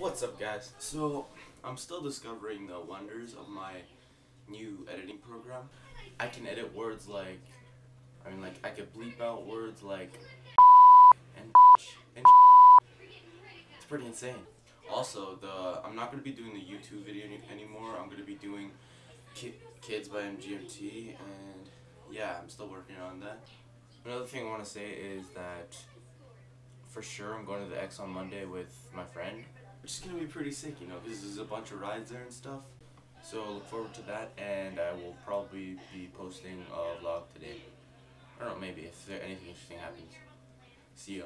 What's up, guys? So, I'm still discovering the wonders of my new editing program. I can edit words like, I mean, like, I could bleep out words like and and it's pretty insane. Also, the I'm not gonna be doing the YouTube video any, anymore. I'm gonna be doing Ki Kids by MGMT, and yeah, I'm still working on that. Another thing I want to say is that for sure I'm going to the Ex on Monday with my friend, which is gonna be pretty sick, you know, because there's a bunch of rides there and stuff. So look forward to that, and I will probably be posting a vlog today. I don't know, maybe if there anything interesting happens. See ya.